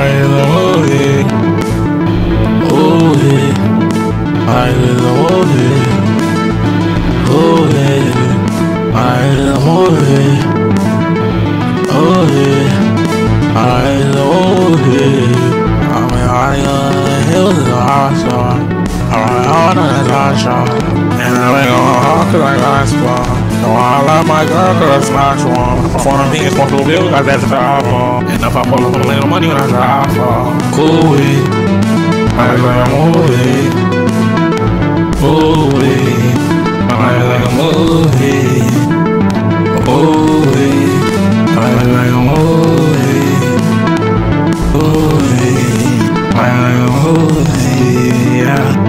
Ayrılan ohi Ohi Ayrılan ohi Ohi Ayrılan ohi Ohi Ayrılan ohi Ama ayrılan hills awesome I'm on a hot shot And I'm gonna walk like a spot my girl, cause it's not wrong. For me, it's supposed to be got that's the album. And if I pull up a little money when I drive, cool it. I like a movie. Movie. I like a movie. Movie. I like a movie. Movie. I like a movie. Yeah.